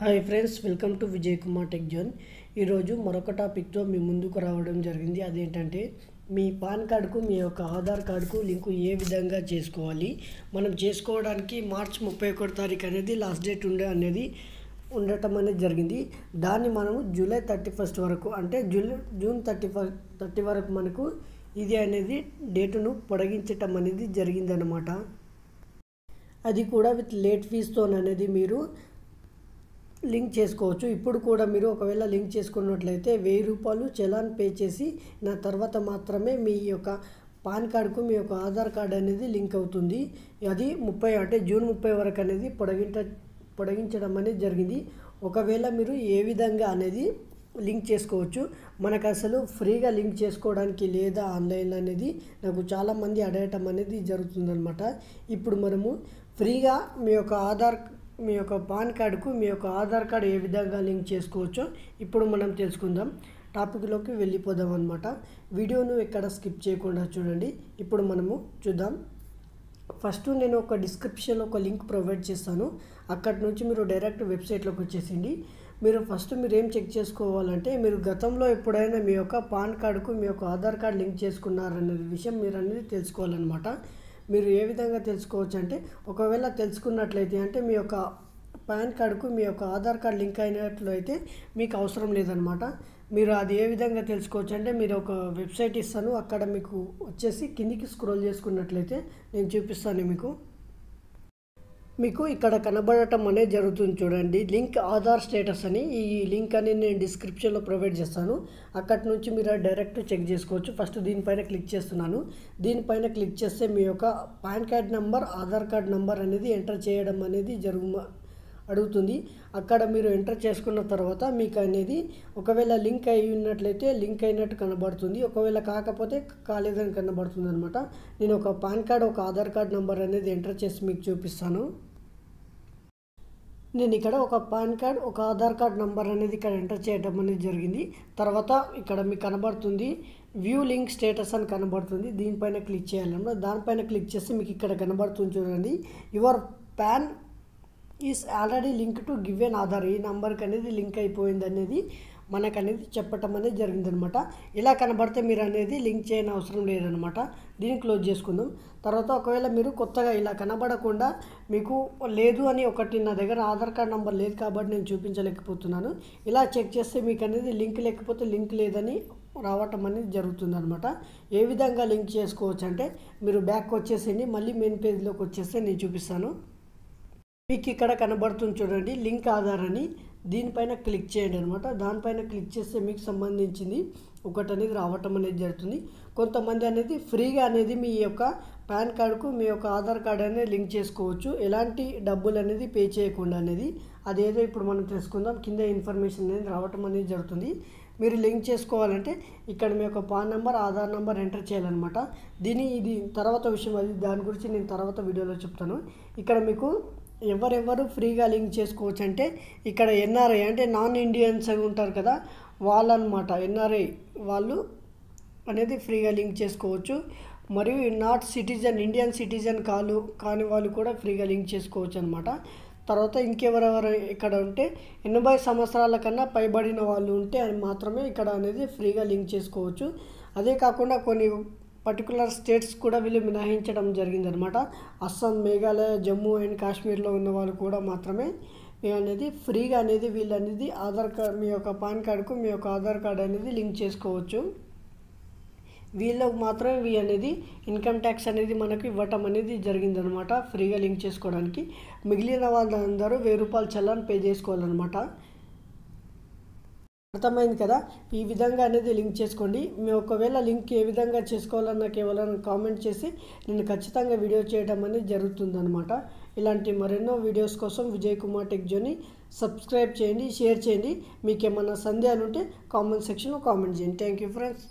Hi friends welcome to Vijay Kumar tech zone ఈరోజు మరొక టాపిక్తో మీ ముందుకు రావడం జరిగింది. అదేంటంటే మీ పాన్ కార్డుకు మీ యొక్క ఆధార్ కార్డుకు లింకు ఏ విధంగా చేసుకోవాలి? మనం చేసుకోవడానికి మార్చ్ ముప్పై ఒకటి తారీఖు అనేది లాస్ట్ డేట్ ఉండే అనేది ఉండటం అనేది జరిగింది. దాన్ని మనము జూలై థర్టీ ఫస్ట్ వరకు అంటే July June thirty first thirty వరకు మనకు ఇది అనేది డేటును పొడిగించటం అనేది జరిగిందనమాట అది కూడా విత్ లేట్ ఫీజ్తో అనేది మీరు లింక్ చేసుకోవచ్చు. ఇప్పుడు కూడా మీరు ఒకవేళ లింక్ చేసుకున్నట్లయితే వెయ్యి రూపాయలు చలాన్ పే చేసి నా తర్వాత మాత్రమే మీ యొక్క పాన్ కార్డుకు మీ యొక్క ఆధార్ కార్డ్ అనేది లింక్ అవుతుంది. అది ముప్పై అంటే జూన్ ముప్పై వరకు అనేది పొడిగింట పొడిగించడం అనేది జరిగింది. ఒకవేళ మీరు ఏ విధంగా అనేది లింక్ చేసుకోవచ్చు. మనకు అసలు ఫ్రీగా లింక్ చేసుకోవడానికి లేదా ఆన్లైన్ అనేది నాకు చాలామంది అడగటం అనేది జరుగుతుందనమాట ఇప్పుడు మనము ఫ్రీగా మీ యొక్క ఆధార్ మీ యొక్క పాన్ కార్డుకు మీ యొక్క ఆధార్ కార్డు ఏ విధంగా లింక్ చేసుకోవచ్చో ఇప్పుడు మనం తెలుసుకుందాం. టాపిక్లోకి వెళ్ళిపోదాం అనమాట వీడియోను ఎక్కడ స్కిప్ చేయకుండా చూడండి. ఇప్పుడు మనము చూద్దాం. ఫస్ట్ నేను ఒక డిస్క్రిప్షన్లో ఒక లింక్ ప్రొవైడ్ చేస్తాను. అక్కడి నుంచి మీరు డైరెక్ట్ వెబ్సైట్లోకి వచ్చేసింది మీరు ఫస్ట్ మీరు ఏం చెక్ చేసుకోవాలంటే మీరు గతంలో ఎప్పుడైనా మీ యొక్క పాన్ కార్డుకు మీ యొక్క ఆధార్ కార్డు లింక్ చేసుకున్నారనే విషయం మీరు అనేది తెలుసుకోవాలన్నమాట. మీరు ఏ విధంగా తెలుసుకోవచ్చు అంటే ఒకవేళ తెలుసుకున్నట్లయితే అంటే మీ యొక్క పాన్ కార్డుకు మీ యొక్క ఆధార్ కార్డు లింక్ అయినట్లు అయితే మీకు అవసరం లేదనమాట. మీరు అది ఏ విధంగా తెలుసుకోవచ్చు అంటే మీరు ఒక వెబ్సైట్ ఇస్తాను అక్కడ మీకు వచ్చేసి కిందికి స్క్రోల్ చేసుకున్నట్లయితే నేను చూపిస్తాను మీకు. మీకు ఇక్కడ కనబడటం అనేది జరుగుతుంది చూడండి. లింక్ ఆధార్ స్టేటస్ అని ఈ లింక్ అనేది నేను డిస్క్రిప్షన్లో ప్రొవైడ్ చేస్తాను. అక్కడి నుంచి మీరు డైరెక్ట్ చెక్ చేసుకోవచ్చు. ఫస్ట్ దీనిపైన క్లిక్ చేస్తున్నాను. దీనిపైన క్లిక్ చేస్తే మీ యొక్క PAN card number Aadhaar card number అనేది ఎంటర్ చేయడం అనేది జరుగు అడుగుతుంది. అక్కడ మీరు ఎంటర్ చేసుకున్న తర్వాత మీకు అనేది ఒకవేళ లింక్ అయి ఉన్నట్లయితే లింక్ అయినట్టు కనబడుతుంది. ఒకవేళ కాకపోతే కాలేదని కనబడుతుంది అనమాట నేను ఒక పాన్ కార్డ్ ఒక ఆధార్ కార్డ్ నెంబర్ అనేది ఎంటర్ చేసి మీకు చూపిస్తాను. నేను ఇక్కడ ఒక పాన్ కార్డ్ ఒక ఆధార్ కార్డ్ నెంబర్ అనేది ఇక్కడ ఎంటర్ చేయడం అనేది జరిగింది. తర్వాత ఇక్కడ మీకు కనబడుతుంది వ్యూ లింక్ స్టేటస్ అని కనబడుతుంది. దీనిపైన క్లిక్ చేయాలన్నమాట దానిపైన క్లిక్ చేస్తే మీకు ఇక్కడ కనబడుతుంది చూడండి. Your PAN is already link to give an Aadhaar. ఈ నెంబర్కి అనేది లింక్ అయిపోయింది అనేది మనకు అనేది చెప్పటం అనేది జరిగిందనమాట. ఇలా కనబడితే మీరు అనేది లింక్ చేయని అవసరం లేదనమాట. దీన్ని క్లోజ్ చేసుకుందాం. తర్వాత ఒకవేళ మీరు కొత్తగా ఇలా కనబడకుండా మీకు లేదు అని ఒకటి నా దగ్గర ఆధార్ కార్డ్ నెంబర్ లేదు కాబట్టి నేను చూపించలేకపోతున్నాను. ఇలా చెక్ చేస్తే మీకు అనేది లింక్ లేకపోతే లింక్ లేదని రావటం అనేది జరుగుతుందనమాట. ఏ విధంగా లింక్ చేసుకోవచ్చు అంటే మీరు బ్యాక్ వచ్చేసేయండి మళ్ళీ మెయిన్ పేజ్లోకి వచ్చేస్తే నేను చూపిస్తాను. మీకు ఇక్కడ కనబడుతుంది చూడండి లింక్ ఆధార్ అని. దీనిపైన క్లిక్ చేయండి అనమాట దానిపైన క్లిక్ చేస్తే మీకు సంబంధించింది ఒకటి అనేది రావటం అనేది జరుగుతుంది. కొంతమంది అనేది ఫ్రీగా అనేది మీ యొక్క పాన్ కార్డుకు మీ యొక్క ఆధార్ కార్డు అనేది లింక్ చేసుకోవచ్చు. ఎలాంటి డబ్బులు అనేది పే చేయకుండా అనేది అదేదో ఇప్పుడు మనం తెలుసుకుందాం. కింద ఇన్ఫర్మేషన్ అనేది రావటం అనేది జరుగుతుంది. మీరు లింక్ చేసుకోవాలంటే ఇక్కడ మీ యొక్క PAN number Aadhaar number enter చేయాలన్నమాట. దీని ఇది తర్వాత విషయం అది. దాని గురించి నేను తర్వాత వీడియోలో చెప్తాను. ఇక్కడ మీకు ఎవరెవరు ఫ్రీగా లింక్ చేసుకోవచ్చు అంటే ఇక్కడ ఎన్ఆర్ఐ అంటే నాన్ ఇండియన్స్ అని ఉంటారు కదా వాళ్ళనమాట. ఎన్ఆర్ఐ వాళ్ళు అనేది ఫ్రీగా లింక్ చేసుకోవచ్చు. మరియు నాట్ సిటిజన్ ఇండియన్ సిటిజన్ కాలు కాని వాళ్ళు కూడా ఫ్రీగా లింక్ చేసుకోవచ్చు అనమాట తర్వాత ఇంకెవరెవరు ఇక్కడ ఉంటే ఎనభై సంవత్సరాల కన్నా పైబడిన వాళ్ళు ఉంటే అది మాత్రమే ఇక్కడ అనేది ఫ్రీగా లింక్ చేసుకోవచ్చు. అదే కాకుండా కొన్ని పర్టికులర్ స్టేట్స్ కూడా వీళ్ళు మినహాయించడం జరిగిందనమాట అస్సాం మేఘాలయ జమ్మూ అండ్ కాశ్మీర్లో ఉన్న వాళ్ళు కూడా మాత్రమే. అనేది ఫ్రీగా అనేది వీళ్ళు అనేది ఆధార్ కార్డ్ మీ యొక్క పాన్ కార్డుకు మీ యొక్క ఆధార్ కార్డ్ అనేది లింక్ చేసుకోవచ్చు. వీళ్ళకు మాత్రమే వీ అనేది ఇన్కమ్ ట్యాక్స్ అనేది మనకు ఇవ్వటం అనేది జరిగిందనమాట ఫ్రీగా లింక్ చేసుకోవడానికి. మిగిలిన వాళ్ళందరూ వెయ్యి రూపాయలు చల్లని పే చేసుకోవాలన్నమాట. అర్థమైంది కదా? ఈ విధంగా అనేది లింక్ చేసుకోండి. మీ ఒకవేళ లింక్ ఏ విధంగా చేసుకోవాలన్న కేవలం కామెంట్ చేసి నేను ఖచ్చితంగా వీడియో చేయడం అనేది జరుగుతుందనమాట ఇలాంటి మరెన్నో వీడియోస్ కోసం విజయ్ కుమార్ టెక్ జోని సబ్స్క్రైబ్ చేయండి షేర్ చేయండి. మీకు ఏమైనా సందేహాలు ఉంటే కామెంట్ సెక్షన్లో కామెంట్ చేయండి. Thank you friends